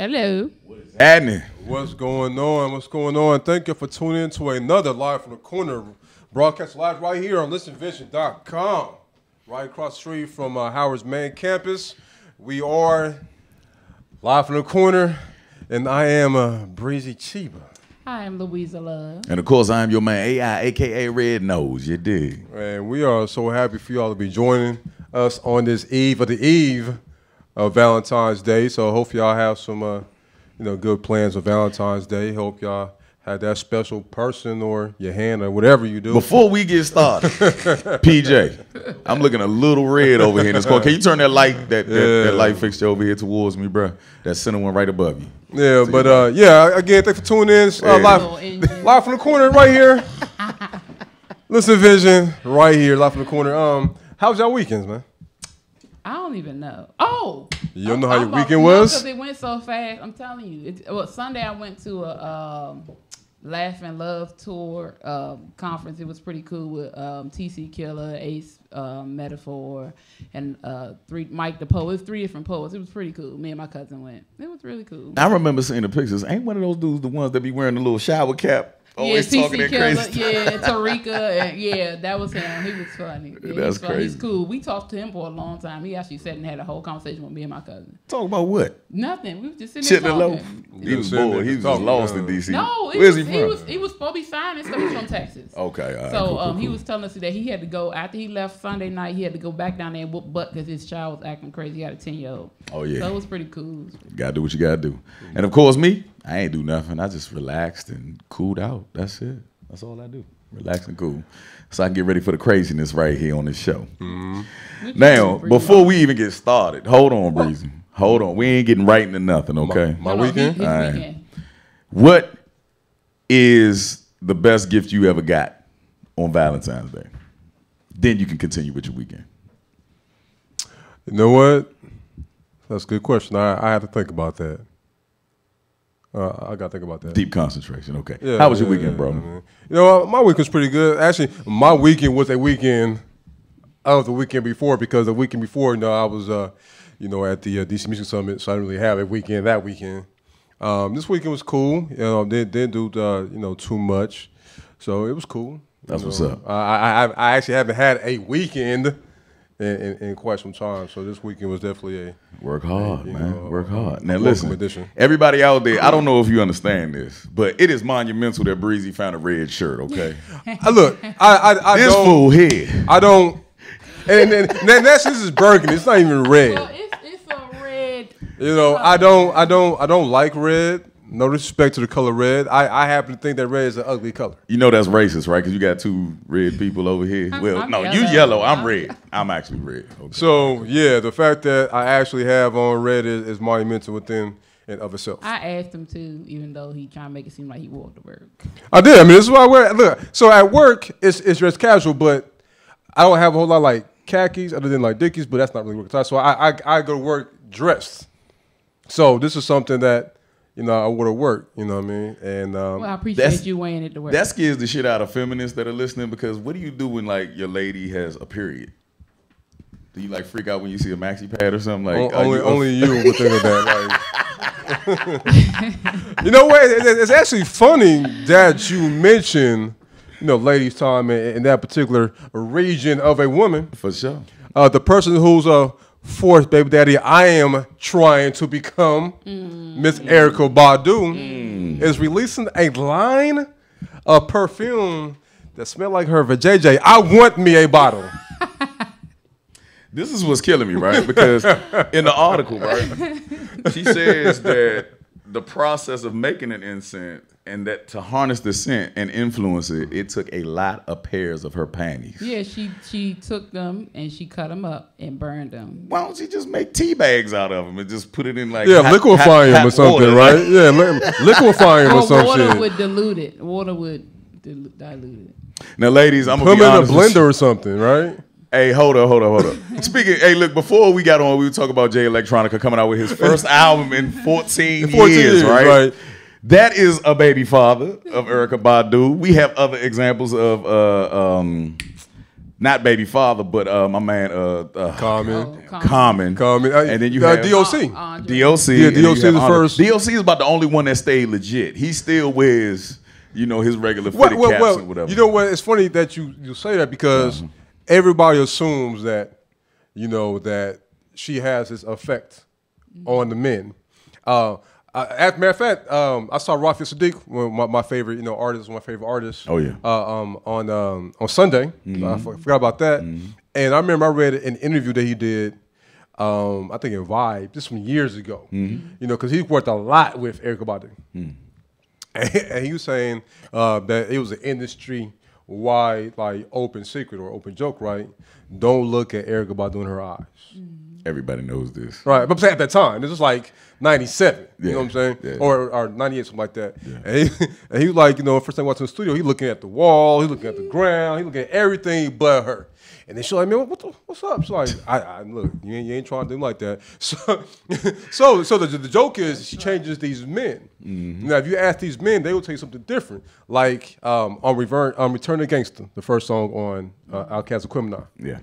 Hello. Adney. What's going on? What's going on? Thank you for tuning in to another Live from the Corner broadcast live right here on listenvision.com. Right across the street from uh, Howard's main campus. We are Live from the Corner, and I am uh, Breezy Chiba. Hi, I'm Louisa Love. And of course, I'm your man AI, aka Red Nose. You dig? And we are so happy for y'all to be joining us on this eve of the eve of Valentine's Day. So hope y'all have some uh, you know good plans for Valentine's Day. Hope y'all had that special person or your hand or whatever you do. Before we get started, PJ, I'm looking a little red over here in this corner. Can you turn that light, that, that, that light fixture over here towards me, bro? That center one right above you. Yeah, but uh, yeah, again, thanks for tuning in. Uh, Yeah. Live, live from the corner right here. Listen, Vision, right here, live from the corner. Um, how's y'all weekends, man? I don't even know. Oh, You don't know how your I'm about- weekend was? was? 'cause it went so fast. I'm telling you. It, well, Sunday I went to a um, Laugh and Love tour um, conference. It was pretty cool with um, TC Killer, Ace um, Metaphor, and uh, three Mike the poet. It was three different poets. It was pretty cool. Me and my cousin went. It was really cool. I remember seeing the pictures. Ain't one of those dudes the ones that be wearing the little shower cap? Always yeah, talking TC that Killer, crazy stuff? yeah, Tarika, and yeah, that was him. He was funny. Yeah, That's he's, fun. he's crazy. cool. We talked to him for a long time. He actually sat and had a whole conversation with me and my cousin. Talk about what? Nothing. We was just sitting there Chitting low. talking. He was sitting bored. He was talking, lost uh, in DC. No, it Where's was, he he, from? was he was supposed to be signing stuff. He's from Texas. Okay, all right. So cool, cool, um, he was telling us that he had to go after he left Sunday night. He had to go back down there and whoop butt because his child was acting crazy. He had a ten year old. Oh, yeah. So it was pretty cool. Gotta do what you gotta do. And of course, me, I ain't do nothing. I just relaxed and cooled out. That's it. That's all I do. Relax and cool. So I can get ready for the craziness right here on this show. What you Now, before we even get started, hold on, Breezy. Hold on. We ain't getting right into nothing, okay? My No, no, weekend? his All right. weekend. What is the best gift you ever got on Valentine's Day? Then you can continue with your weekend. You know what? That's a good question. I, I have to think about that. Uh, I got to think about that. Deep concentration. Okay. Yeah, How was your weekend, bro? man. You know, my week was pretty good. Actually, my weekend was a weekend of the weekend before because the weekend before, you know, I was, uh, you know, at the uh, DC Music Summit, so I didn't really have a weekend that weekend. Um, this weekend was cool. You know, didn't, didn't do, uh, you know, too much. So it was cool. That's what's up. I, I- I actually haven't had a weekend in, in, in quite some time. So this weekend was definitely a Work hard, you man. know, Work hard. Now listen, edition. everybody out there, I don't know if you understand this, but it is monumental that Breezy found a red shirt. Okay, I look, I, I, I this don't, fool here. I don't, and, and, and that's this is burgundy. It's not even red. Well, it's it's a red. You know, I don't, I don't, I don't like red. No disrespect to the color red. I, I happen to think that red is an ugly color. You know that's racist, right? Because you got two red people over here. I'm- well, I'm no, you yellow. yellow. I'm I'm- red. I'm actually red. Okay. So yeah, the fact that I actually have on red is, is monumental within and of itself. I, I asked him to, even though he trying to make it seem like he wore it to work. I did. I mean, this is why I wear. Look, so at work it's it's dress casual, but I don't have a whole lot like khakis other than like Dickies, but that's not really work attire. So I, I I go to work dressed. So this is something that you know I would have worked. You know what I mean? And um, Well, I appreciate That's- you wearing it to work. That scares the shit out of feminists that are listening because what do you do when like your lady has a period? Do you like freak out when you see a maxi pad or something? Like O- only, you- only you would think of that. Like, you know what? It- it- It's actually funny that you mention, you know, ladies' time in, in that particular region of a woman. for sure. Uh, the person who's a fourth baby daddy, I am trying to become, Miss Erykah Badu, mm. is releasing a line of perfume that smell like her vajayjay. I want me a bottle. This is what's killing me, right? Because in the article, right, she says that the process of making an incense and that to harness the scent and influence it, it took a lot of pairs of her panties. yeah, she she took them and she cut them up and burned them. Why don't you just make tea bags out of them and just put it in like Yeah, hot- liquefy hot- him hot or something, water? right? Yeah, li- liquefy him or Or some water shit. would dilute it. Water would dil- dilute it. Now, ladies, I'm Put gonna him be in a honest with you. blender or something, right? Hey, hold up, hold up, hold up. Speaking, hey, look, before we got on, we were talking about Jay Electronica coming out with his first album in 14, 14 years, years, right? right. That is a baby father of Erykah Badu. We have other examples of uh, um, not baby father, but uh, my man, uh, uh, Common. Oh, Common. Common, Common. Uh, and then you uh, have DOC. Uh, DOC. Yeah, DOC is the Andre. first. DOC is about the only one that stayed legit. He still wears, you know, his regular Well, fitted well, caps well, and whatever. you know what? It's funny that you you say that because everybody assumes that you know that she has this effect on the men. Uh, uh, as a matter of fact, um, I saw Rafi Saadiq, one of my, my favorite, you know, artist, one of my favorite artists. Oh, yeah. Uh, um, on um, on Sunday, I for- forgot about that. And I remember I read an interview that he did. Um, I think in Vibe, this from years ago. You know, because he worked a lot with Erykah Badu. And, and he was saying uh, that it was an industry wide, like open secret or open joke, right? Don't look at Erykah Badu in her eyes. Mm-hmm. Everybody knows this. Right, but I'm saying at that time, this was like '97. You Yeah, know what I'm saying? yeah. Or or '98, something like that. And, he, and he was like, you know, first time I went to the studio, he looking at the wall, he looking at the ground, he looking at everything but her. And then she's like, man, what the, what's up? She's like, I, I look, you ain't, you ain't trying to do like that. So, so, so the, the joke is she changes these men. Mm-hmm. Now, if you ask these men, they will tell you something different. Like um, on Return, on Return to Gangster, the first song on uh, OutKast of Criminal Yeah.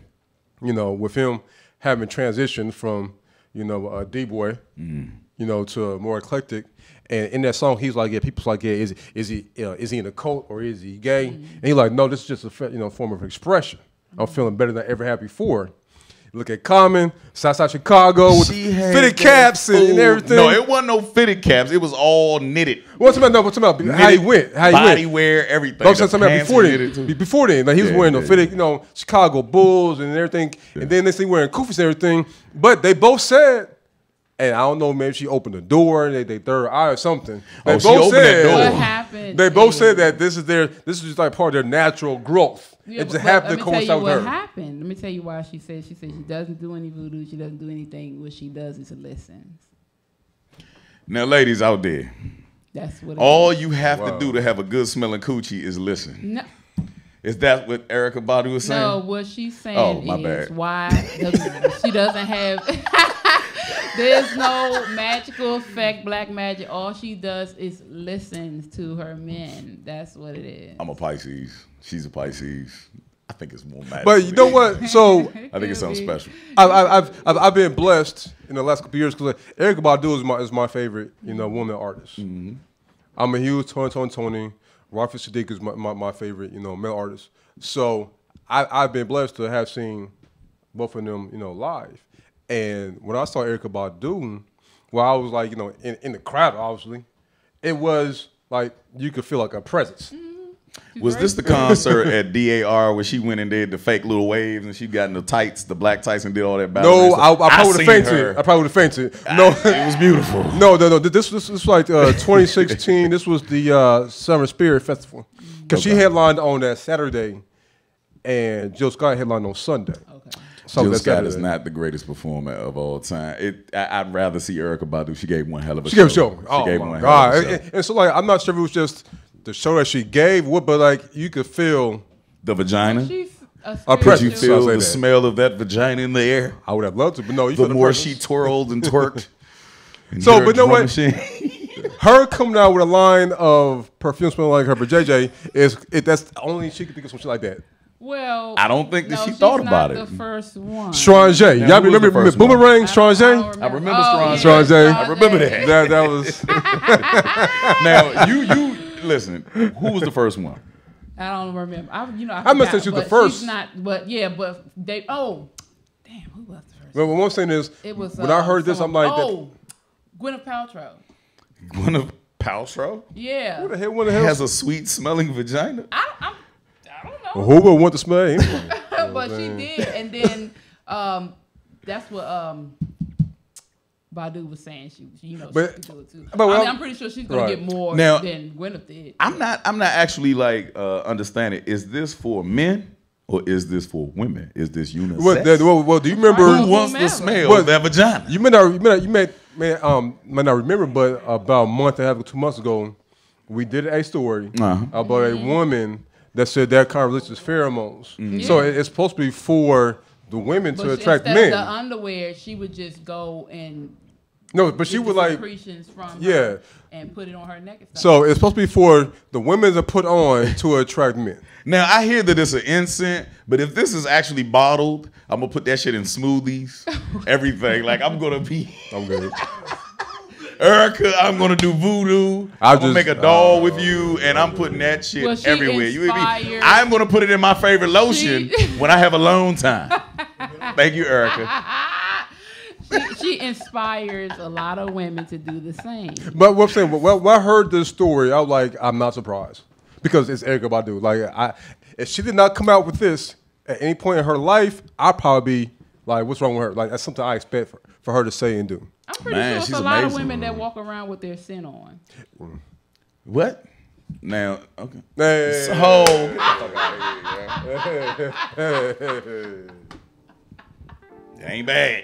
you know, with him having transitioned from, you know, a D boy, you know, to a more eclectic. And in that song, he's like, yeah, people's like, yeah, is is he uh, is he in a cult or is he gay? And he's like, no, this is just a you know form of expression. I'm feeling better than I ever had before. Look at Common, Southside Chicago with She fitted caps and, and everything. No, it wasn't no fitted caps. It was all knitted. What's about no? What's about how he went? How he body went? wear, everything. But I'm saying The something about pants before then. knitted, too. Be- Before then, like he was Yeah, wearing the fitted, you know, Chicago Bulls and everything, and then they see wearing kufis and everything. But they both said, and I don't know, maybe she opened the door, and they they third eye or something. They Oh, she both opened that said, door. What happened? They both said that this is their, this is just like part of their natural growth. Yeah, it just but- but happened to let me tell you coincide with what happened. Let me tell you why she said she said she doesn't do any voodoo. She doesn't do anything. What she does is listens. Now, ladies out there, That's what. It all is. you have Wow. to do to have a good smelling coochie is listen. No, Is that what Erykah Badu was saying? no. What she's oh, saying Oh, my is bad. why she doesn't have. There's no magical effect, black magic. All she does is listens to her men. That's what it is. I'm a Pisces. She's a Pisces. I think it's more magic. But you know what? So I think it's something special. I've, I've, I've, I've been blessed in the last couple years because Erykah Badu is my is my favorite, you know, woman artist. Mm-hmm. I'm a huge Tony Tony Tony. Rafi Saadiq is my, my, my favorite, you know, male artist. So I, I've been blessed to have seen both of them, you know, live. And when I saw Erykah Badu, well, I was like, you know, in, in the crowd, obviously, it was like you could feel like a presence. Was this the concert at DAR where she went and did the fake little waves and she got in the tights, the black tights, and did all that battle? No, I, I probably would have fainted. her. I probably would have fainted. No, it was beautiful. No, no, no. This this was like uh, 2016. this was the uh, Summer Spirit Festival because she headlined on that Saturday, and Jill Scott headlined on Sunday. Okay. So Jill Scott is not the greatest performer of all time. It, I, I'd rather see Erykah Badu. She gave one hell of a She show. gave a show. She Oh gave my one god! hell of a And, show. and so like, I'm not sure if it was just the show that she gave, what, but like you could feel. The vagina. She's a A Could you I'll feel the that. smell of that vagina in the air? I would have loved to, but no, you The more presence. she twirled and twerked. And So, you're but know drum what? machine. her coming out with a line of perfume smelling like her for JJ is it, that's the only she could think of some shit like that. Well, I don't think that no, she she's thought not about The it. first one. Strange. Now, Y'all who was remember, first? Boomerang? I don't- Strange. I don't I remember Oh, Strange. Strange. I remember that. That that was. now you you listen. Who was the first one? I don't remember. I, you know, I, I must forgot, say she was the first. She's not, but yeah, but they. Oh, damn, who was the first? Well, what I'm saying is, It was. when uh, I heard this, I'm someone- like, that, oh, Gwyneth Paltrow. Gwyneth Paltrow Yeah, who the hell? What the hell? has a sweet smelling vagina. I, I'm, I don't know, Who would want to smell him? but she did, and then um, that's what um. Badu was saying she, she you know, But- she could do it too. but I mean, I'm pretty sure she's gonna Right. get more Now- than Gwyneth did. I'm not. I'm not actually like uh, understanding. Is this for men or is this for women? Is this unisex? What, that, well, well, do you remember? Who wants the smell What- of that vagina? You may not, you may, not, you may, may, um, may not remember, but about a month and a half, two months ago, we did a story Uh-huh. about a woman that said that kind of releases pheromones. Mm-hmm. So it's supposed to be for the women But to she- attract instead men. of the underwear, she would just go and No, but she get the would like. from Yeah. her and put it on her neck. So it's supposed to be for the women to put on to attract men. Now I hear that it's an incense, but if this is actually bottled, I'm gonna put that shit in smoothies, everything. Like I'm gonna be I'm good. Erykah. I'm gonna do voodoo. I'll I'm gonna just- make a doll with oh. you, and I'm putting that shit Well, everywhere. You me? I'm gonna put it in my favorite lotion She- when I have alone time. Thank you, Erykah. she, she inspires a lot of women to do the same. But what I'm saying, when, when I heard this story, I was like, I'm not surprised because it's Erykah Badu. Like, I if she did not come out with this at any point in her life, I'd probably be like, what's wrong with her? Like, that's something I expect for, for her to say and do. I'm pretty Man, sure it's she's a lot of women that walk around with their sin on. What? Now, okay. Hey, So, it ain't bad.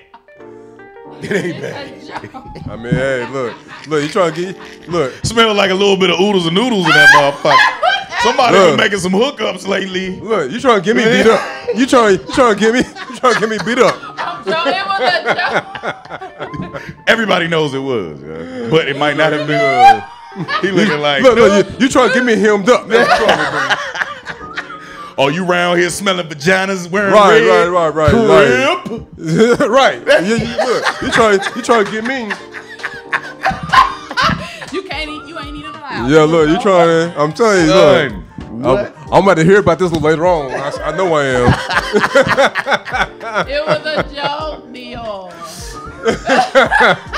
It ain't bad. I mean, hey, look, look, you trying to get, look, Smell like a little bit of oodles and noodles in that motherfucker. Somebody Look. been making some hookups lately. look, you trying to get me beat up? You trying, you trying to get me, you trying to get me beat up? I'm it was a joke. Everybody knows it was, yeah. but it might not have been. Uh, he looking like, Look, look, you, you trying to get me hemmed up? That's you oh, you round here smelling vaginas, wearing Right, red, right, right, right, crip. do. right? You, you, look, you trying, you trying to get me? You can't eat. You ain't even allowed. Yeah, look, you trying? I'm telling you, Son, look. What? I'm, I'm about to hear about this later on. I, I know I am. It was a joke, Dior.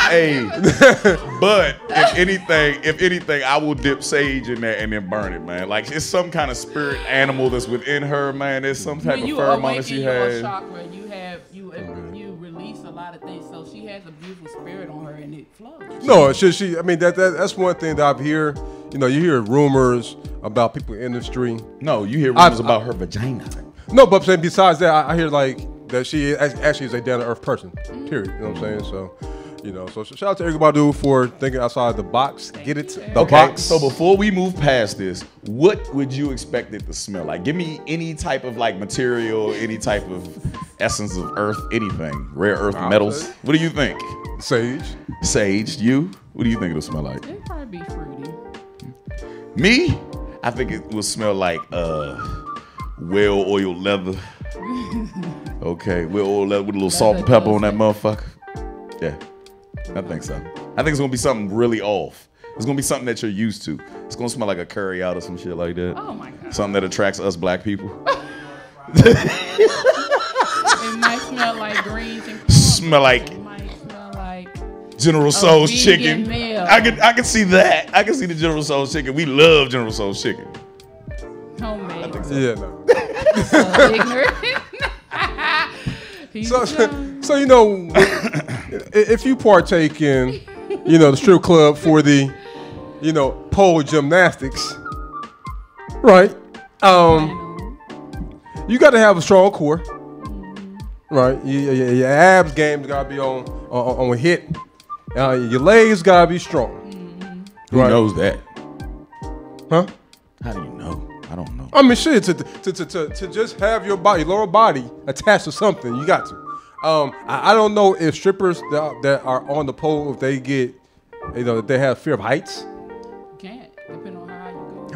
Hey, but if anything, if anything, I will dip sage in there and then burn it, man. Like it's some kind of spirit animal that's within her, man. There's some type When of you pheromone that she has. chakra, you have you you release a lot of things. So she has a beautiful spirit on her, and it flows. No, she, she. I mean, that, that that's one thing that I've hear. You know, you hear rumors about people in the industry. No, you hear I- rumors about her vagina. No, but I'm saying besides that, I, I hear like that she is, actually is a down to earth person. Mm-hmm. Period. You know what I'm saying? So, you know, so shout out to Erykah Badu for thinking outside the box. Get it? The Okay, box. so before we move past this, what would you expect it to smell like? Give me any type of like material, any type of essence of earth, anything, rare earth metals. Okay. What do you think? Sage. Sage, you? What do you think it'll smell like? It'd probably be fruity. Me? I think it will smell like uh well oiled leather. okay, well oiled leather with a little salt and pepper on that motherfucker. Yeah, I think so. I think it's gonna be something really off. It's gonna be something that you're used to. It's gonna smell like a curry out or some shit like that. Oh my god. Something that attracts us black people. It might smell like greens and corn. Smell like It might smell like General Tso's chicken. meal. I can I can see that. I can see the General Tso's chicken. We love General Tso's chicken. homemade. Yeah. No. So ignorant. He's So, young. so you know, if you partake in, you know, the strip club for the, you know, pole gymnastics, right? Um, you got to have a strong core, right? Your, your, your abs game's got to be on on, on hit. Uh, your legs got to be strong, Who Right. knows that? huh? How do you know? I don't know. I mean, shit, to, to, to, to, to just have your body, lower body attached to something, you got to. Um, I, I don't know if strippers that are, that are on the pole, if they get, you know, if they have fear of heights.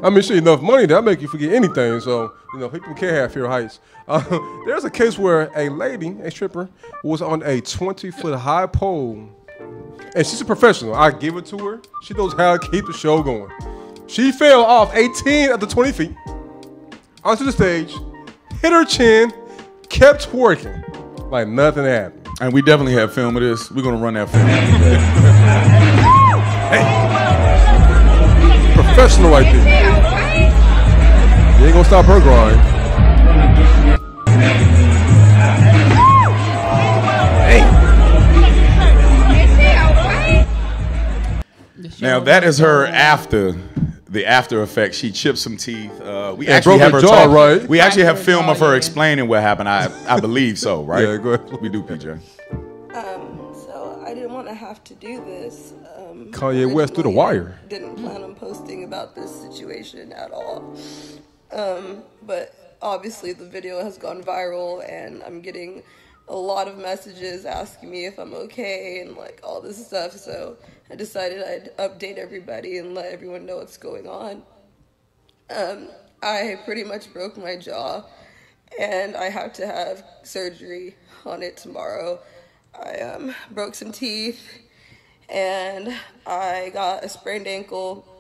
I mean, shit, enough money that'll make you forget anything. So, you know, people can't have fear of heights. Uh, there's a case where a lady, a stripper, was on a 20 foot high pole, and she's a professional. I give it to her. She knows how to keep the show going. She fell off 18 of the 20 feet onto the stage, hit her chin, kept twerking like nothing happened. And we definitely have film of this. We're gonna run that film. hey. Professional right there. You ain't gonna stop her grind. The now that is her after the after effect. She chipped some teeth. Uh, we Yeah, actually broke have her her jaw, talk- right? We actually have Cracked her film of her yeah. explaining what happened. I I believe so, right? Yeah, go ahead. We do, PJ. Um, so I didn't want to have to do this. Um, Kanye West through the wire. Didn't plan on posting about this situation at all. Um, but obviously the video has gone viral, and I'm getting a lot of messages asking me if I'm okay and like all this stuff. So I decided I'd update everybody and let everyone know what's going on. Um, I pretty much broke my jaw and I have to have surgery on it tomorrow. I um, broke some teeth and I got a sprained ankle.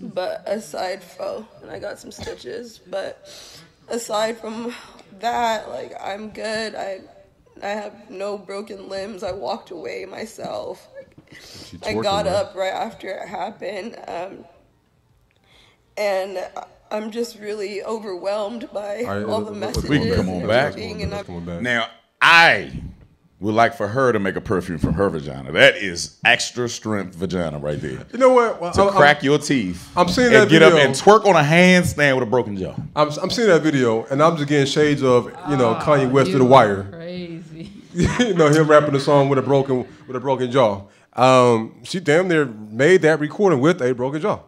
But aside from, and I got some stitches. But aside from that, like I'm good. I I have no broken limbs. I walked away myself. I got man. up right after it happened. Um, and I'm just really overwhelmed by All right, all uh, the messages. We can come on and back. everything, and Let's come on back. Now, I would like for her to make a perfume from her vagina. That is extra strength vagina right there. You know what? Well, To I'm- crack your teeth. I'm seeing and that get up and twerk on a handstand with a broken jaw. I'm, I'm seeing that video, and I'm just getting shades of you know Oh, Kanye West to the wire. Crazy. you know him rapping the song with a broken with a broken jaw. Um, she damn near made that recording with a broken jaw.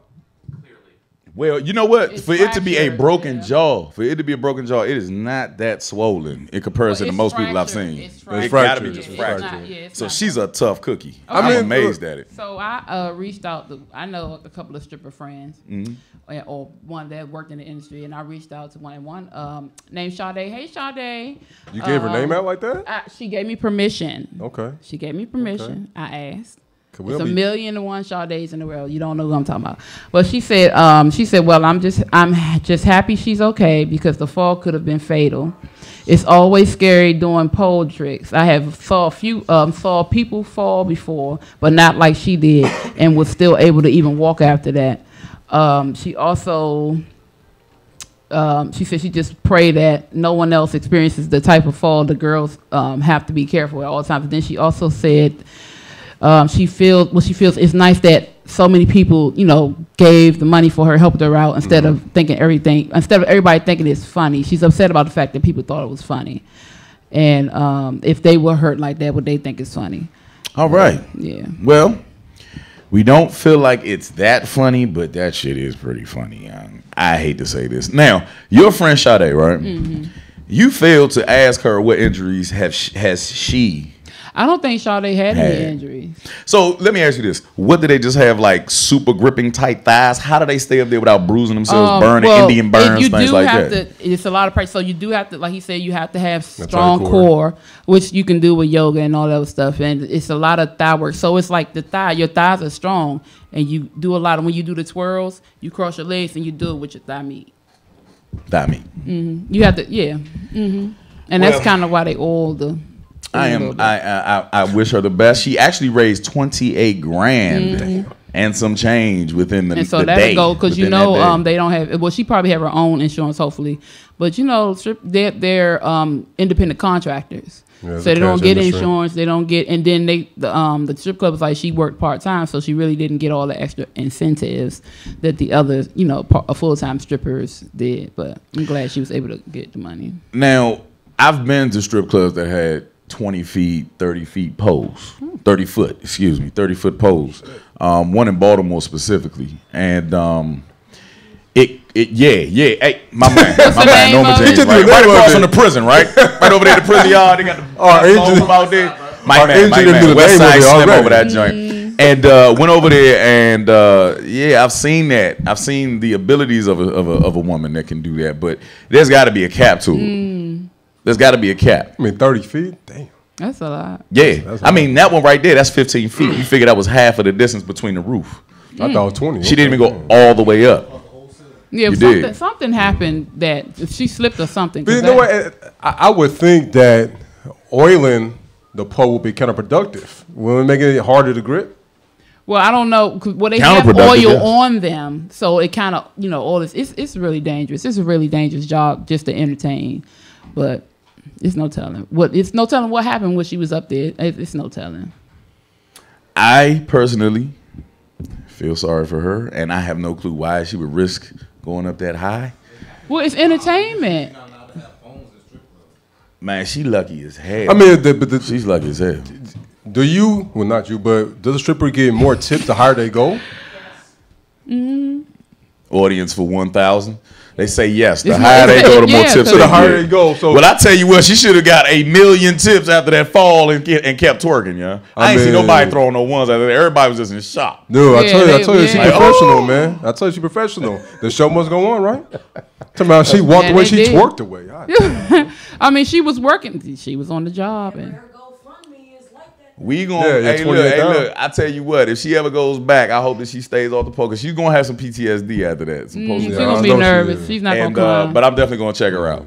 Well, you know what? It's for it to be a broken yeah. jaw, for it to be a broken jaw, it is not that swollen in comparison to It's most people I've seen. It's It fractured. gotta be It's just It's fractured. not- yeah, it's So not- she's a tough cookie. I I'm mean, amazed look- at it. So I uh, reached out to I know a couple of stripper friends, Mm-hmm. or, or one that worked in the industry, and I reached out to one and one um, named Sade. Hey Sade, You gave her Um, name out like that? I, she gave me permission. Okay. She gave me permission. I asked. It's a don't be- million and one Sades in the world. You don't know who I'm talking about. But she said, um, she said, well, I'm just, I'm just happy she's okay because the fall could have been fatal. It's always scary doing pole tricks. I have saw a few, um, saw people fall before, but not like she did, and was still able to even walk after that. Um, she also um, she said she just pray that no one else experiences the type of fall the girls um, have to be careful at all times. But then she also said um, she feels well. She feels it's nice that so many people, you know, gave the money for her, helped her out instead of thinking everything. Instead of everybody thinking it's funny, she's upset about the fact that people thought it was funny. And um, if they were hurt like that, would they think it's funny? All right. Yeah. Well, we don't feel like it's that funny, but that shit is pretty funny. Um, I hate to say this. Now, your friend Sade, right? Mm-hmm. You failed to ask her what injuries have sh- has she. I don't think Sade had Had. any injuries. So let me ask you this: What do they just have like super gripping tight thighs? How do they stay up there without bruising themselves, Um, burning well, Indian burns, you things do like have that? To, it's a lot of practice. So you do have to, like he said, you have to have strong core. core. which you can do with yoga and all that stuff. And it's a lot of thigh work. So it's like the thigh, your thighs are strong, and you do a lot of when you do the twirls, you cross your legs and you do it with your thigh meat. That mean. You have to, yeah, hmm and that's kind of why they all the. I a am. I, I I I wish her the best. She actually raised twenty eight grand and some change within the Mm-hmm. and so the that'll day, go because you know um, they don't have well she probably have her own insurance hopefully but you know they're, they're um, independent contractors Yeah, so a they don't get industry. insurance they don't get and then they the um the strip club was like she worked part-time so she really didn't get all the extra incentives that the other you know par- uh, full-time strippers did but i'm glad she was able to get the money Now, I've been to strip clubs that had 20 feet, 30 feet poles, 30 foot, excuse me, 30 foot poles. Um, one in Baltimore specifically. And um, it, it, yeah, yeah. Hey, my man, my man, name Norman? James, Just right, right across from the prison, right? Right over there at the prison yard. They got the Our basketball engine- hoop out there. My our man, my man, the West Side Slim over that joint. And uh, went over there, and uh, yeah, I've seen that. I've seen the abilities of a, of a of a woman that can do that, but there's got to be a cap to it. There's got to be a cap. I mean, 30 feet? Damn. that's a lot Yeah, That's I mean that one right there. That's 15 feet. You figure that was half of the distance between the roof. I thought it was 20. She didn't even go all the way up. yeah You something, did. something happened that she slipped or something But 'cause you know that- what? I, I would think that oiling the pole would be counterproductive. Will it make it harder to grip? Well, I don't know. 'cause- Well, they have oil yes. on them, so it kind of, you know, all this. It's it's really dangerous. It's a really dangerous job just to entertain, but it's no telling what. It's no telling what happened when she was up there. It's no telling. I personally feel sorry for her, and I have no clue why she would risk going up that high. Well, it's entertainment. Man, she lucky as hell. I mean, the, but the, she's lucky as hell. do you, well, not you, but does a stripper get more tips the higher they go? Mm-hmm. Audience for one thousand. They say yes. The It's higher they go, the more tips so they the higher they go, so- well, I tell you what, she should have got a million tips after that fall and, ke- and kept twerking, yeah. I, I ain't see nobody throwing no ones out there. Everybody was just in shock. No, I Yeah, told you, I they- told you, she yeah. professional, Oh. man. I told you, she professional. The show must go on, right? Tell me how she walked Yeah, away, she did. twerked away. God. I mean, she was working. She was on the job, and Her GoFundMe is like that. We gonna Yeah, yeah, hey, look, hey look, I tell you what, if she ever goes back, I hope that she stays off the poker. She's gonna have some PTSD after that. Supposedly. she's gonna be know she nervous. She's not and, gonna uh, come. but I'm definitely gonna check her out.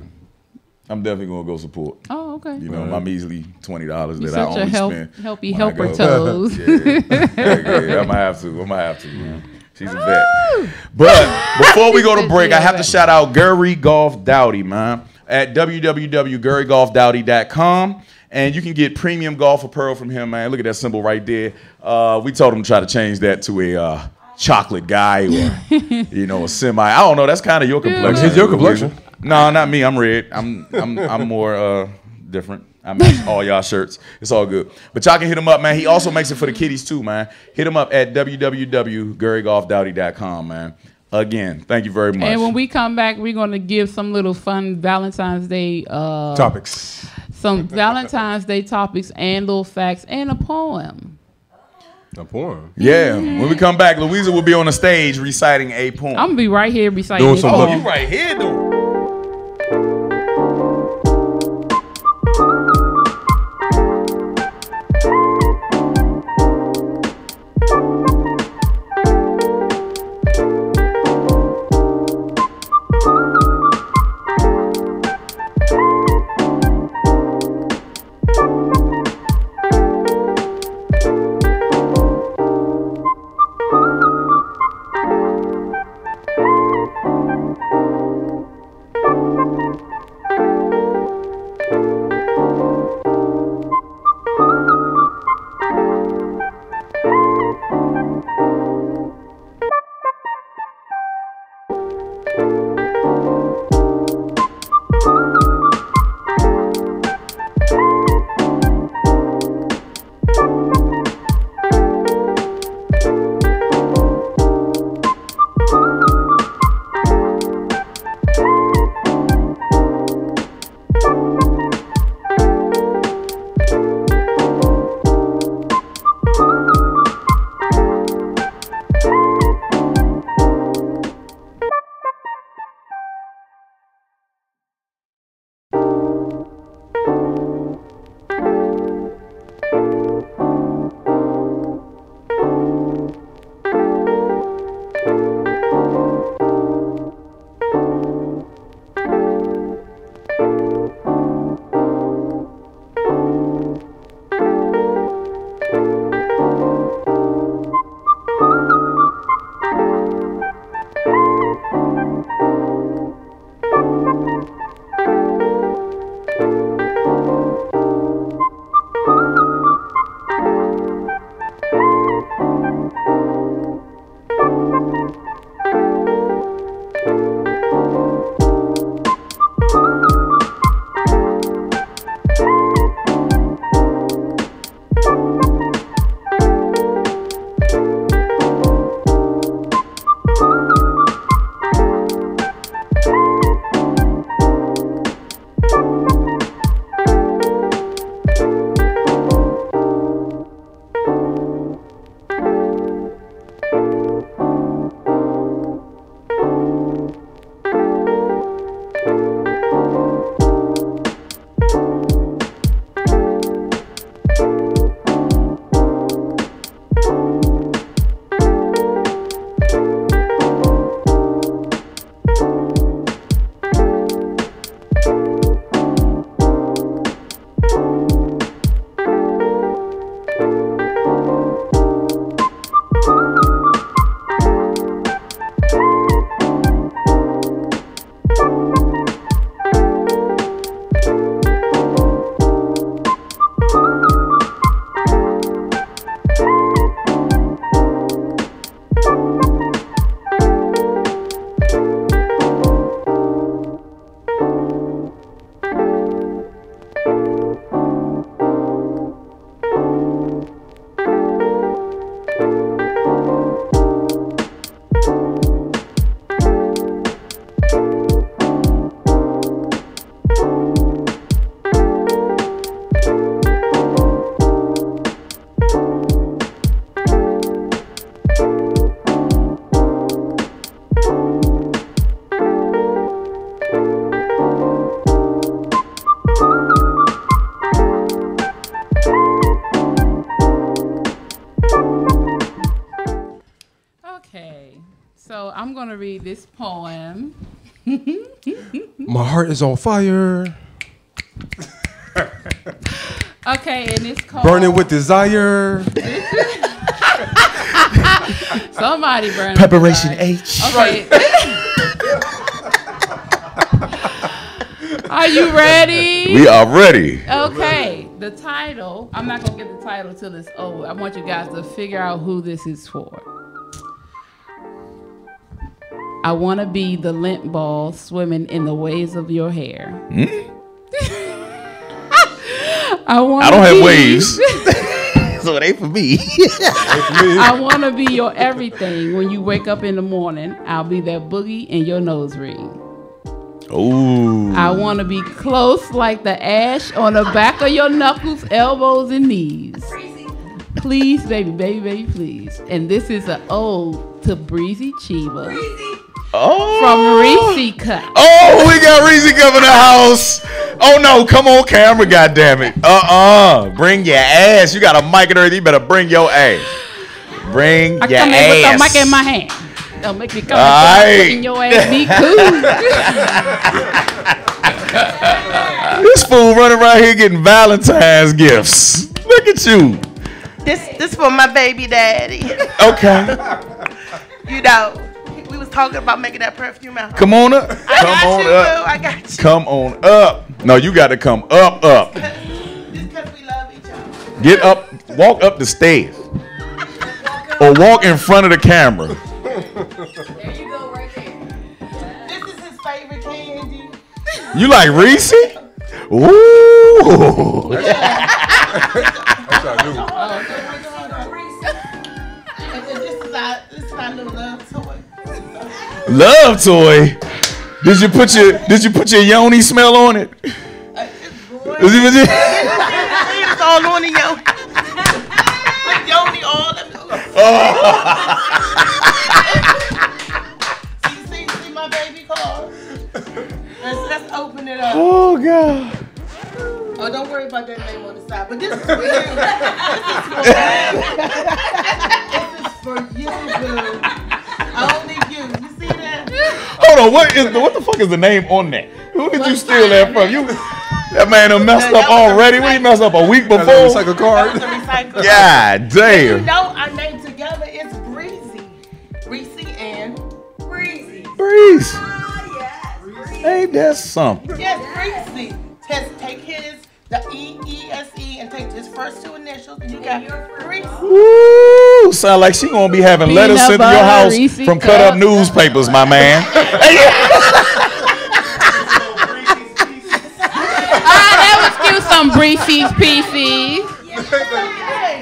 I'm definitely gonna go support. oh, okay. You know, my measly twenty dollars You're that I such a only help, spend. helpy when I helper go. toes. Yeah, yeah, yeah, yeah, I'm gonna have to. I'm gonna have to. Man. She's a vet. But before we go to break, I have to shout out Gary Golf Dowdy, man, at www.gurrygolfdowdy.com. And you can get premium golf apparel from him, man. Look at that symbol right there. Uh, we told him to try to change that to a uh, chocolate guy or, you know, a semi. I don't know. That's kind of your complexion. It's your complexion. No, not me. I'm red. I'm I'm I'm more uh, different. I match all y'all shirts. It's all good. But y'all can hit him up, man. He also makes it for the kiddies too, man. Hit him up at www.gurrygolfdowdy.com, man. Again, thank you very much. And when we come back, we're gonna give some little fun Valentine's Day, uh, Topics. Some Valentine's Day topics and little facts and a poem. A poem. yeah, mm-hmm. when we come back, Louisa will be on the stage reciting a poem. I'm gonna be right here reciting Doing this some oh, you right here doing. Heart is on fire, Okay, and it's called burning with desire. somebody burning. Preparation H. Okay. Are you ready? We are ready. Okay, the title. I'm not gonna get the title till it's over. I want you guys to figure out who this is for. I want to be the lint ball swimming in the waves of your hair. Hmm? I want. I don't have waves. so it ain't for me. I want to be your everything. When you wake up in the morning, I'll be that boogie in your nose ring. Ooh. I want to be close like the ash on the back of your knuckles, elbows, and knees. Please, baby, baby, baby, please. And this is an ode to Breezy Chiba Oh. from Reese Cup. Oh, we got Reezy coming to the house. Oh no, come on camera, goddammit. Uh-uh. Bring your ass. You got a mic and everything. You better bring your ass. Bring I your come in with the ass. mic in my hand. Don't make me come Aight. in your ass. Be cool. This fool running around here getting Valentine's gifts. Look at you. This this for my baby daddy. Okay. You know, we was talking about making that perfume out. Come on up. I Come got on you, up. boo. I got you. Come on up. No, you got to come up, up. Just because we love each other. Get up, walk up the stairs. Or walk in front of the camera. There you go, right there. This is his favorite candy. You like Reese? Ooh. That's how I do. And then this is our this is our little love toy. Love toy. Did you put your Did you put your yoni smell on it? Uh. Is it- is it- It's all on the yo. Put Yoni all them. see, see, see my baby car. Let's, let's open it up. Oh God. Oh, don't worry about that name on the side. But this is for you. This is for you. This is for you, boo. Only you. You see that? Hold on. What is the What the fuck is the name on that? Who did you steal that from? You. That man done messed That up was a already. When he messed up a week That's a before. recycle That card. was a recycle. You damn. know our name together is Breezy. Breezy and Breezy. Breeze. Ah, yes. Breezy. Ain't that something? yes, Breezy. Test, take his the E E S E and take his first two initials you got you're free. Woo! Sound like she gonna be having Peanut letters sent to your house Reese from cut up newspapers, my man. Ah, that was cute. Some Breezy's pieces.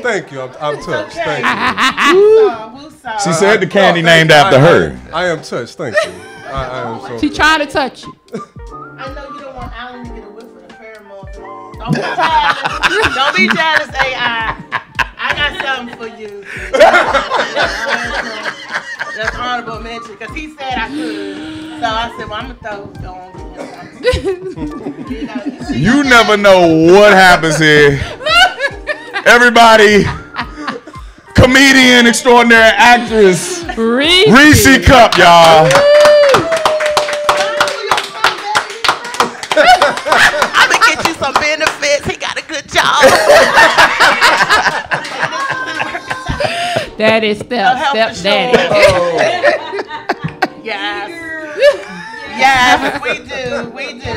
Thank you. I'm, I'm touched. okay. Thank you. Woosah, woosah. She said the candy No, thank named you. after I- her. I, I am touched. Thank you. I, I am so. She trying to touch you. I know you don't want Alan to get a Don't be jealous. don't be jealous, AI. I got something for you. That's honorable mention because he said I could. So I said, well, I'm gonna throw it on. You know, you You never know what happens here. Everybody, comedian, extraordinary actress, Reese. Reese Cup, y'all. I'm gonna get you some benefits. He got a good job. That is step, help step for daddy. yes. Yes, we do. We do.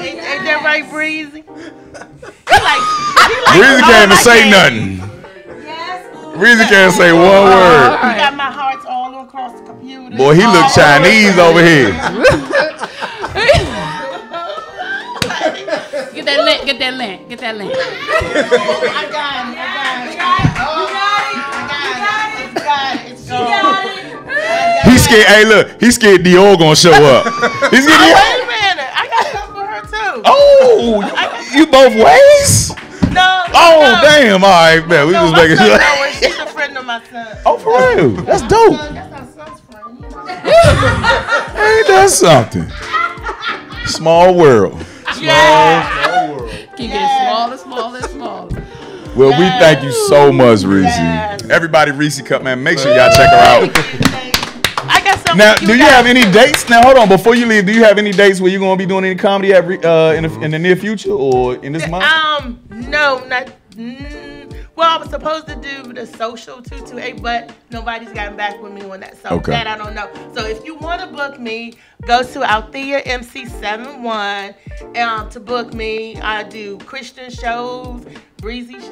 Ain't, ain't that right, Breezy? He like, he like Reese all can't even say candy. nothing. Yes. Reese can't say one uh-huh. word. He got my hearts all across the computer. Boy, he look Chinese over here. that lint. Get that lint. I got it. I got it. I oh, got it. I got it. He scared. Hey, look, he scared Dior gonna show up. He's Oh, getting. wait a minute. I got something for her too. Oh, you both ways? No. Oh, no. damn. All right, man. We No, just my making son sure. know her. She's a friend of my son. Oh, for real? That's dope. That's our son's friend. Ain't that something? Small world. Yeah. Well, we thank you so much, Reese. Yes. Everybody, Reese Cup, man. Make sure y'all check her out. I got something. Now, do you guys, have any dates? Now, hold on. Before you leave, do you have any dates where you're gonna be doing any comedy every uh, in the, in the near future or in this month? Um, no, not. Mm, well, I was supposed to do the social 228, but nobody's gotten back with me on that. So Okay. that I don't know. So if you want to book me, go to Althea MC71 um, to book me. I do Christian shows, breezy shows.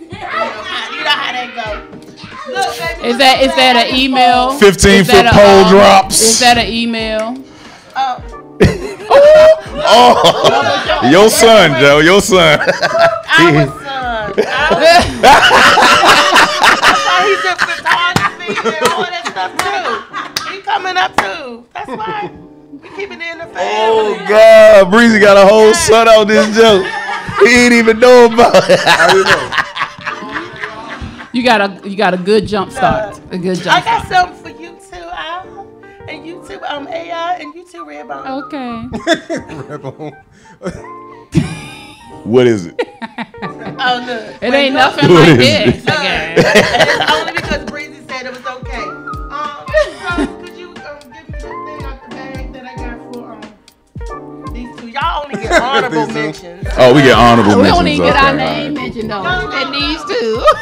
You know, how- you know how that go. Look, baby, Is look that that an email? 15 Is that foot a, pole um, drops. Is that an email? Oh, Oh, your son, Joe, your son. our son. That's why he's in photography and all that stuff too. He coming up too. That's why we keeping it in the family. Oh God, Breezy got a whole son on this joke. He ain't even know about it. I didn't know. You got a you got a good jump start. A good jump. I jump got start. something for you too, Al. And you too, um, AI, and you too, Redbone. Okay. Redbone. What is it? Oh, look. It ain't look, nothing What like is this. Okay. and it's only because Breezy said it was okay. Um, so could you um, give me the thing out the bag that I got for um these two? Y'all only get honorable mentions. Oh, we get honorable We don't mentions. even get our name all mentioned though. No, no, And no. these two.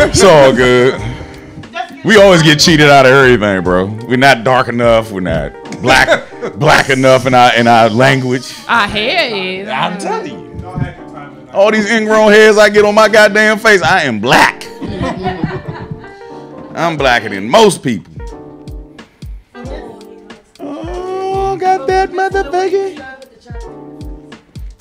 It's all good. We always get cheated out of everything, bro. We're not dark enough. We're not black black enough in our in our language. Our hair is. I'm telling you. All these ingrown hairs I get on my goddamn face, I am black. I'm blacker than most people. Oh, got that motherfucker.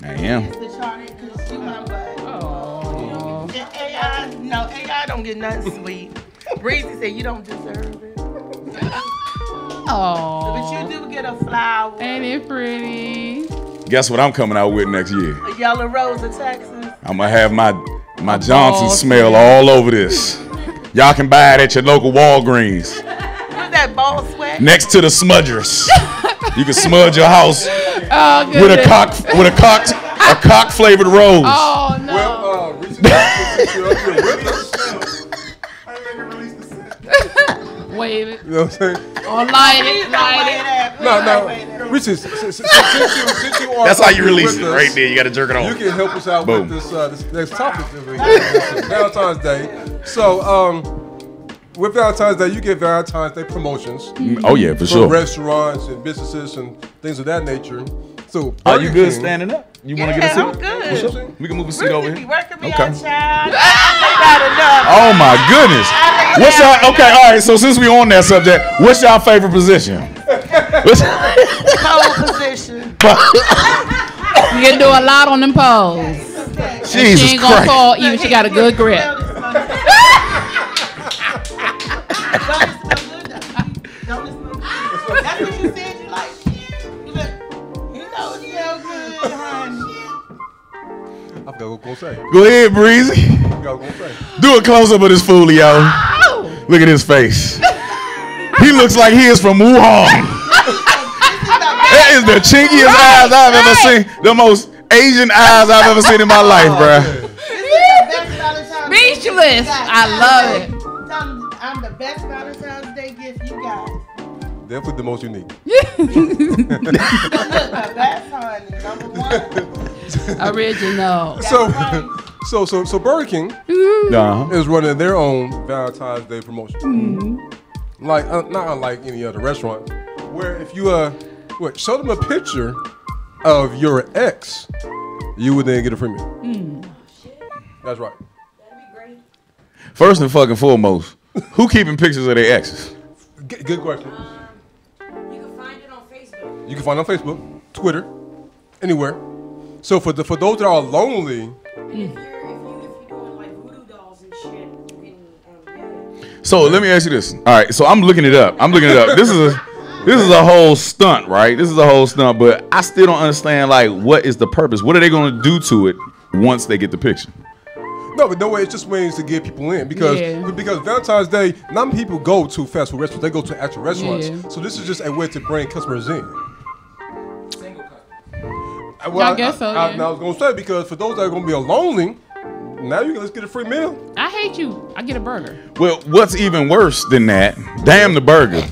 I am. the chart because you my butt. Oh. AI, no, AI don't get nothing sweet. Breezy said you don't deserve it. But Oh. you do get a flower, Ain't it pretty? Guess what I'm coming out with next year? a yellow rose of Texas. I'm gonna have my my Johnson balls. smell all over this. Y'all can buy it at your local Walgreens What's that ball sweat? next to the smudgers. You can smudge your house Oh, with a cock with a cock a cock flavored rose. Oh no. Well, uh, Wave it. you know what I'm saying? Or light Please it. don't Light it. No, Please don't wait no. that. Richard, since, since, since you, since you are That's how you release it us, right there. You gotta jerk it off. You can help us out Boom. with this uh, this next topic that we got. Valentine's Day. So, um, with Valentine's Day, you get Valentine's Day promotions Oh yeah, for from sure. restaurants and businesses and things of that nature. So, Are you good King- standing up? You want to Yeah, get a I'm seat? good. For sure. We can move a seat over here. working me Okay. out, child. Oh I got. Oh my goodness. I What's down y'all okay, all right, so since we on that subject, what's y'all favorite position? What's- Cold position. You can do a lot on them poles. Jesus she ain't gonna Christ. fall you. She got a good grip. I forgot what I was say. Go ahead, Breezy. I forgot what I was gonna say. Do a close up of this fool, yo. Look at his face. He looks like he is from Wuhan. That is the chinkiest eyes I've ever seen. The most Asian eyes I've ever seen in my life, bruh. This is the best Valentine's Day gift Speechless. I love it. I'm the best Valentine's Day gift you got. Definitely the most unique. The best, honey. Number one. Original. So, right. so, so, so Burger King Uh-huh. is running their own Valentine's Day promotion. Like, uh, not unlike any other restaurant, where if you uh, what, show them a picture of your ex, you would then get a free meal. That's right. First and fucking foremost, who keeping pictures of their exes? G- good question. You can find it on Facebook. You can find it on Facebook, Twitter, anywhere. So for the for those that are lonely, And if you're if you if you're doing like voodoo dolls and shit, you can get it. So let me ask you this. All right, so I'm looking it up. I'm looking it up. This is a this is a whole stunt, right? This is a whole stunt, but I still don't understand like what is the purpose? What are they going to do to it once they get the picture? no, but no way. It's just ways to get people in because Yeah. because Valentine's Day, not many people go to fast food restaurants. They go to actual restaurants. Yeah. So this is just a way to bring customers in. Uh, I guess so, I, yeah. now I was gonna say because for those that are gonna be lonely, now you let's get a free meal. I hate you. I get a burger. Well, what's even worse than that? Damn the burger.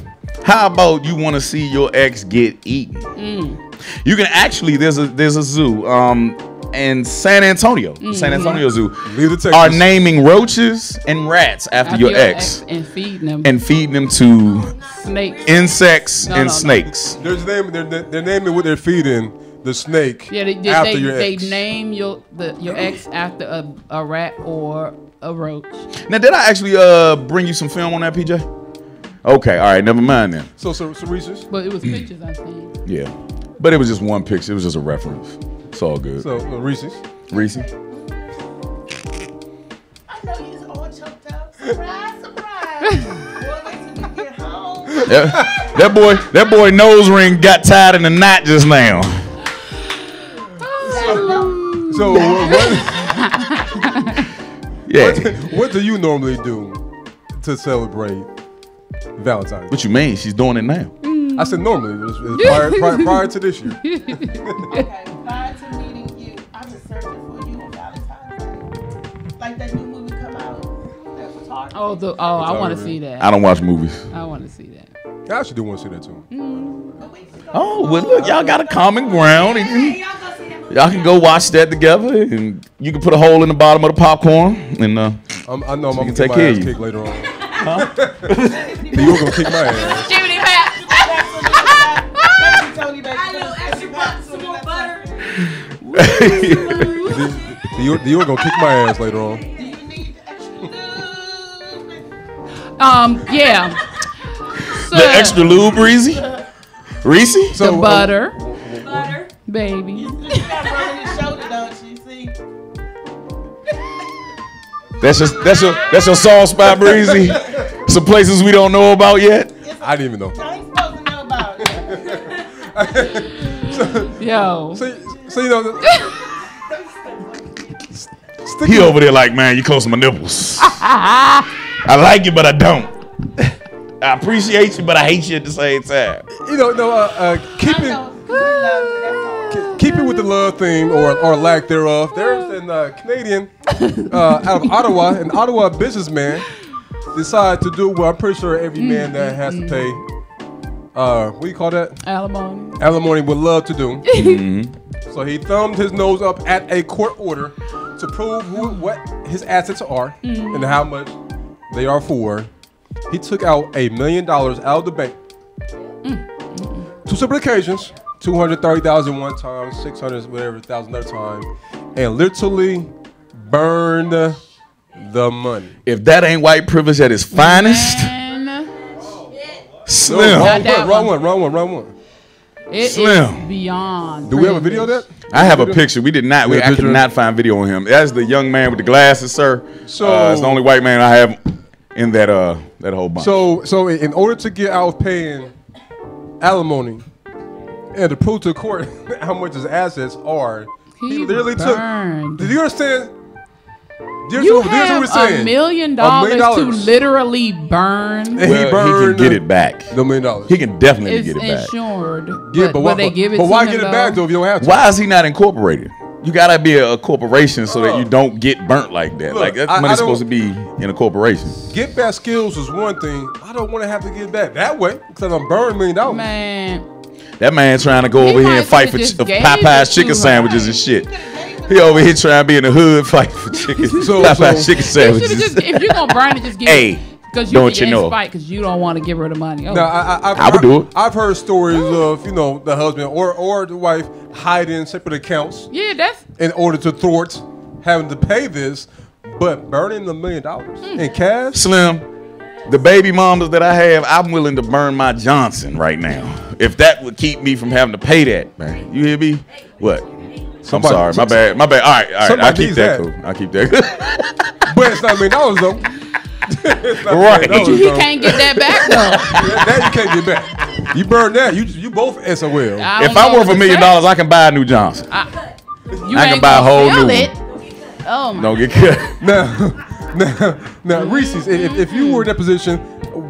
How about you want to see your ex get eaten? You can actually there's a there's a zoo um in San Antonio, San Antonio Zoo, Leave the Texas. are naming roaches and rats after, After your, ex, and feeding them and feeding them to snakes. insects No, and no, no. snakes. They're just naming they're, they're naming what they're feeding the snake yeah, they, they, after they, your they name your the your ex after a, a rat or a roach. Now, did I actually uh bring you some film on that, PJ? Okay, all right, never mind then. so so so Reese's. But it was pictures I think. Yeah, but it was just one picture. It was just a reference. It's all good. So uh, Reese's. Reese. I know he's all choked up. Surprise, surprise. Boy, wait till we get home. That, that boy, that boy nose ring got tied in a knot just now. So what, Yeah. what do you normally do to celebrate Valentine's? What you mean? She's doing it now. I said normally. It was, it was prior, prior, prior to this year. Okay, prior to meeting you, I've been searching for you on Valentine's Day. Like that new movie come out. That was hard. Oh, the, oh, I want to see that. I don't watch movies. I want to see that. I actually do want to see that too. Mm-hmm. Oh, well, look, y'all got a common ground. and Hey, you- y'all go see that movie. Y'all can go watch that together, and you can put a hole in the bottom of the popcorn, and uh, I'm, I know I'm gonna take my care ass of you. later on. You're gonna kick my ass. Jiminy Pat. Tony, baby. I know extra bucks, some more butter. You're, you're gonna kick my ass later on. Do you need extra lube? Um, yeah. So, the extra lube, Reese. Reese. the So uh, butter, Butter. baby. That's your that's your that's your soft spot, Breezy. Some places we don't know about yet. I didn't even know. I ain't supposed to know about it. Yo. So, so you know. Stick He over there like, man, you close to my nipples. I like you, but I don't. I appreciate you, but I hate you at the same time. you know, no, uh, uh, keep I it, know. We love you, that's all. keep it with the love theme or, or lack thereof. There's an uh, Canadian uh, out of Ottawa, an Ottawa businessman, decided to do what I'm pretty sure every man that has to pay. Uh, what do you call that? Alimony. Alimony would love to do. So he thumbed his nose up at a court order to prove who, what his assets are and how much they are for. He took out a million dollars out of the bank. Two separate occasions. 230,000 one time, 600 whatever thousand other time, and literally burned the money. If that ain't white privilege at its finest, And slim. wrong, one, that wrong one. one, wrong one, wrong one. it is Slim. beyond. Do we have a video of that? I have a picture. We did not. We, Yeah, I could not find video on him. That's the young man with the glasses, sir. So- uh, it's the only white man I have in that uh that whole bunch. So, so in order to get out of paying alimony and to prove to court how much his assets are, he, He literally burned. took. Did you understand? Do You understand- have what we're saying? a million dollars to literally burn. Well, he he, can get it back. The million dollars. He can definitely It's get it back. insured. yeah, but, but why, they give it but to why him, get it back though if you don't have to? Why is he not incorporated? You gotta be a, a corporation so that Oh. you don't get burnt like that. Look, like that I- I money's supposed to be in a corporation. Get back skills is one thing. I don't want to have to get back that way because I'm burned a million dollars. Man, That man trying to go He over here and fight for could've ch- Popeye's chicken sandwiches her. and shit. He over here trying to be in the hood fight for chicken. So- Popeye's so- chicken you sandwiches. just if you're gonna burn it, just give Hey, it. Because you don't think you it's know. spite because you don't want to give her the money. Oh, Now, I, I, I've I would heard, do it. I've heard stories of you know the husband or or the wife hiding separate accounts yeah, that's in order to thwart having to pay this, but burning the million dollars hmm. in cash. Slim, the baby mamas that I have, I'm willing to burn my Johnson right now. If that would keep me from having to pay that, man. You hear me? What? Somebody- I'm sorry, my bad, my bad. All right, all right. I'll keep that, that. cool. I'll keep that. Cool. but it's not a million dollars though. It's Right. million dollars, he though. can't get that back though. That you can't get back. You burn that. You you both SOL. I if I'm worth a million dollars, I can buy a new Johnson. you I can ain't buy a whole new it. Oh my! Don't get cut. Now, now, now Reese's, if, if you were in that position,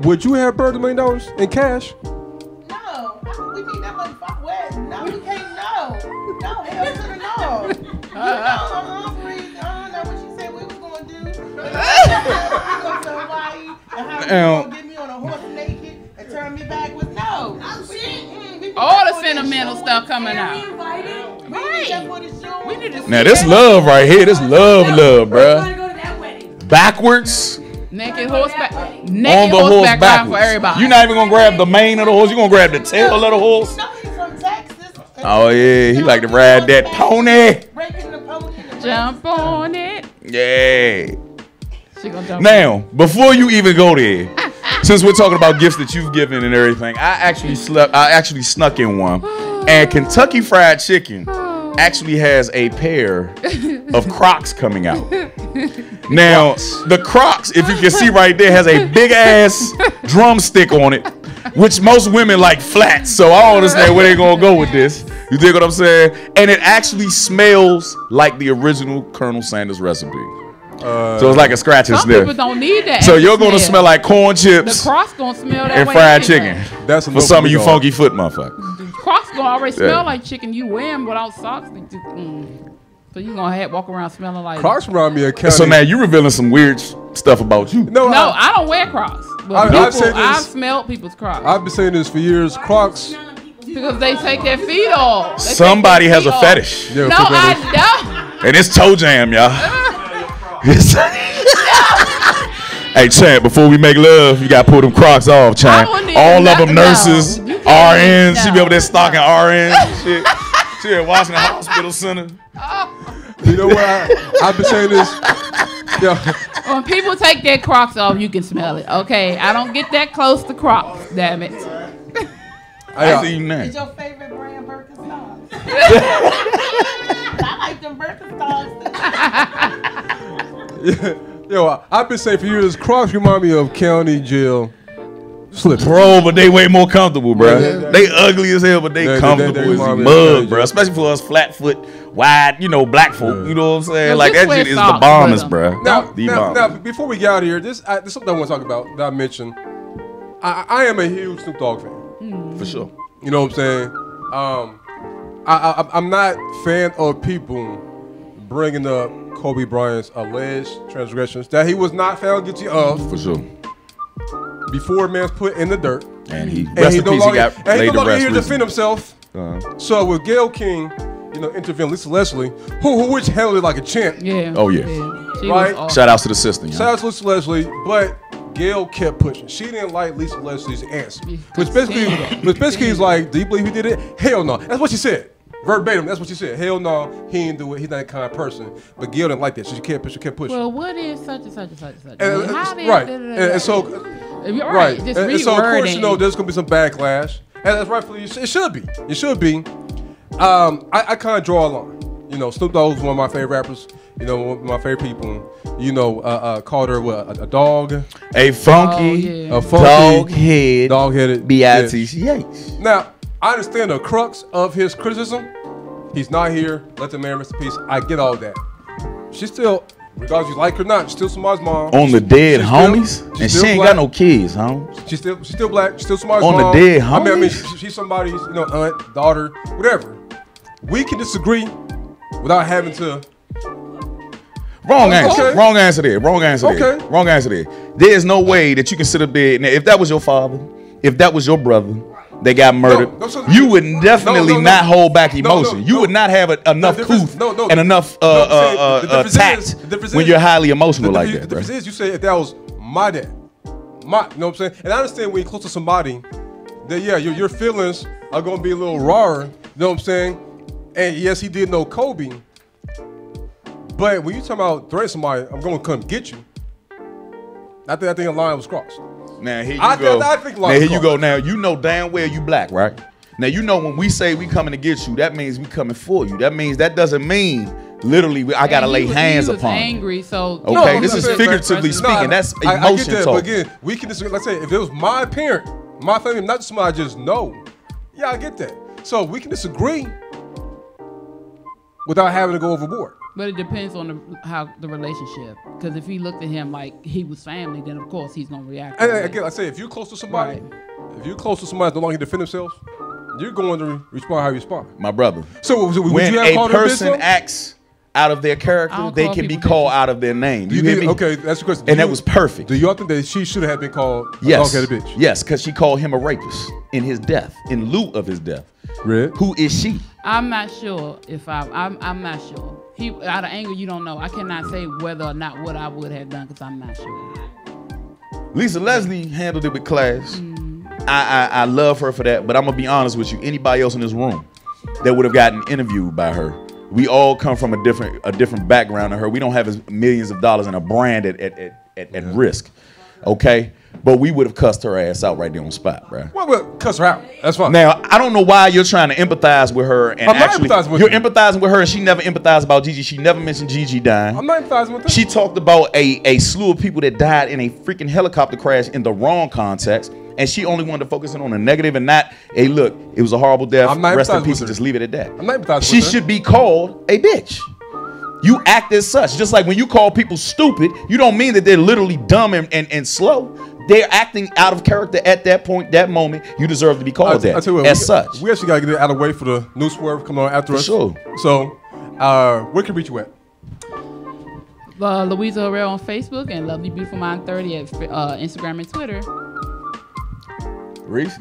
would you have burned a million dollars in cash? No, we need that money what? No, we can't. No, no, hell to the no. You know I'm hungry. I don't know what you said we was gonna do. We go to Hawaii and how you gonna get me on a horse naked and turn me back with no. Oh shit. Mm, we, All the sentimental stuff coming out. Right. We need to now this love right here, this love, love, bruh. Backwards naked horseback, on the horse horseback ride backwards. for everybody. You're not even gonna grab the mane of the horse. You're gonna grab the tail of the horse. No, he's from Texas. Oh yeah, he like to ride that pony. Breaking the pony. and the jump on it. Yeah. She gonna jump. Now, before you even go there, since we're talking about gifts that you've given and everything, I actually slept. I actually snuck in one, and Kentucky Fried Chicken actually has a pair of Crocs coming out. Now, the Crocs, if you can see right there, has a big ass drumstick on it, which most women like flat. So I don't understand where they're gonna go with this. You dig what I'm saying? And it actually smells like the original Colonel Sanders recipe. so it's like a scratch and sniff. people don't need that. So you're gonna smell like corn the chips cross gonna smell that and way fried anyway. chicken. That's a For some of you funky foot motherfuckers. Crocs gonna already smell like chicken. You wear 'em without socks. they do- mm. So you gonna have walk around smelling like. Crocs around me of county. So now you revealing some weird stuff about you. no, No, I, I don't wear Crocs. But I- I've said this- I've smelled people's Crocs I've been saying this for years. Crocs. Because they take their feet off. They Somebody their has feet a fetish. Yeah, No, for fetish. I And it's toe jam, y'all. It's- hey, Champ, before we make love, you gotta pull them Crocs off, Champ. I wouldn't even All of them nurses, You can't RNs, she be over there know. stocking RNs and shit. She at Washington Hospital Center. You know what? I, I've been saying this. Yeah. When people take their Crocs off, you can smell it. Okay, I don't get that close to Crocs. Damn it. I I, see you now. Is your favorite brand of Birkenstocks? I like them Birkenstocks. yo, I- I've been saying for years. Crocs remind me of county jail slippers. Bro, but they way more comfortable, bro. Yeah, yeah. They ugly as hell, but they They- they- comfortable they as remind me of mug, county bro. Especially for us flat foot, wide, you know, black folk. You know what I'm saying? Well, like just that shit is the socks bombers, with 'em. bro. Now, the now, now, before we get out of here, this, I, this is something I want to talk about that I mentioned. I, I am a huge Snoop Dogg fan. for sure. You know what I'm saying? Um, I, I, I'm not fan of people bringing up Kobe Bryant's alleged transgressions that he was not found guilty of For sure. Before man's put in the dirt. And he And rest he in no peace. He longer, got and he laid no to longer rest here to defend himself. Uh-huh. So with Gayle King, you know, interviewing Lisa Leslie, who, who which handled it like a champ. Yeah. Oh, yeah. She Right. awesome. Shout outs to the sister. Shout y'all. out to Lisa Leslie, but Gayle kept pushing. She didn't like Lisa Leslie's answer. Yeah, Which basically, damn. which basically is like, do you believe he did it? Hell no. That's what she said. Verbatim, that's what she said. Hell no, he didn't do it. He's not that kind of person. But Gayle didn't like that. So she kept, she kept pushing. Well, what is such and such and such and such? And- how and- did- right. da- da- da- And, and so, You're right. right. Just And, and so, of course, you know, there's going to be some backlash. And that's rightfully, it should be. It should be. Um, I, I kind of draw a line. You know, Snoop Dogg is one of my favorite rappers. You know, one of my favorite people. You know, uh, uh, called her what, a, a dog, A funky, Oh, yeah. a funky, dog head, dog-headed. B I bitch. T C H. Now, I understand the crux of his criticism. He's not here. Let the man rest in peace. I get all that. She's still, regardless you like her or not, she's still somebody's mom. On the dead She's still- homies, she's and still she ain't black. got no kids, homes. She's still, she's still black. She's still somebody's On the dead I mean, I mean, homies? she- she's somebody's, you know, aunt, daughter, whatever. We can disagree without having to. Wrong Okay. answer. Wrong answer there. Wrong answer there. Wrong answer there. There's no way that you can sit up there. Now, if that was your father, if that was your brother, they got murdered. no, so- you would definitely no, no. not hold back No, emotion. no, you would not have a, enough couth no, no. and enough uh, No, uh, uh, tact is- the difference when is- you're highly emotional the, like the, that, the bro. difference is, you say if that was my dad, my, you know what I'm saying? And I understand when you're close to somebody, that yeah, your, your feelings are gonna be a little rawer. You know what I'm saying? And yes, he did know Kobe, but when you talk about threatening somebody, I'm gonna come get you. I think I think a line was crossed. Now here you I go. think- I think now Lawrence here you go. Now you know damn well you black, right? Now you know when we say we coming to get you, that means we coming for you. That means that doesn't mean literally we- I gotta And lay he was- hands he was upon. you. angry, so Okay, No, this is figuratively No, speaking. I- That's I, I get emotion that, talk. but again, we can disagree. Let's say if it was my parent, my family, not just somebody I just know. Yeah, I get that. So we can disagree without having to go overboard. But it depends on the, how the relationship. Because if he looked at him like he was family, then of course he's gonna react. And that again, I say if you're close to somebody, Right. if you're close to somebody that no longer can defend themselves, you're going to respond how you respond. My brother. So would, would when you have a called her a bitch, person though? acts out of their character, they can be called bitches. out of their name. You you hear think, me? okay, that's the question. Do And that was perfect. Do y'all think that she should have been called a Yes. dog-headed bitch? Yes, because she called him a rapist in his death, in lieu of his death. Red. Who is she? I'm not sure if I. I'm. I'm not sure. He out of anger, you don't know. I cannot say whether or not what I would have done because I'm not sure. Lisa Leslie handled it with class. I, I I love her for that, but I'm gonna be honest with you. Anybody else in this room that would have gotten interviewed by her, we all come from a different a different background than her. We don't have as millions of dollars and a brand at at, at, at, at risk. Okay, but we would have cussed her ass out right there on the spot, bruh. Well, well, cuss her out. That's fine. Now I don't know why you're trying to empathize with her and I'm not actually empathizing with you're you. empathizing with her and she never empathized about Gigi. She never mentioned Gigi dying. I'm not empathizing with that. She talked about a, a slew of people that died in a freaking helicopter crash in the wrong context. And she only wanted to focus in on the negative and not, hey, look, it was a horrible death. I'm not Rest in empathizing peace with her. just leave it at that. I'm not empathizing She with her. She should be called a bitch. You act as such. Just like when you call people stupid, you don't mean that they're literally dumb and, and, and slow. They're acting out of character at that point, that moment. You deserve to be called I- I that tell you what, as we, such. We actually got to get it out of the way for the new swerve coming on after For us. sure. So, uh, where can we reach you at? Uh, Louisa Herrera on Facebook and Lovely Beautiful Mind 30 at uh, Instagram and Twitter. Reese?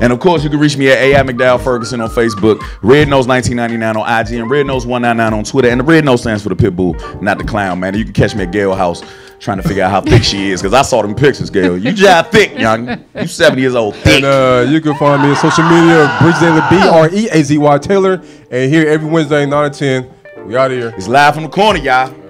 And of course, you can reach me at AI McDowell Ferguson on Facebook, Red Nose 1999 on IG, and Red Nose 199 on Twitter. And the Red Nose stands for the pit bull, not the clown, man. You can catch me at Gayle House trying to figure out how thick she is, because I saw them pictures, Gayle. You jive thick, young. You 70 years old, thick. And uh, you can find me on social media, Bridge Daily, B R E A Z Y Taylor. And here every Wednesday, 9 to 10. We out of here. It's live from the corner, y'all.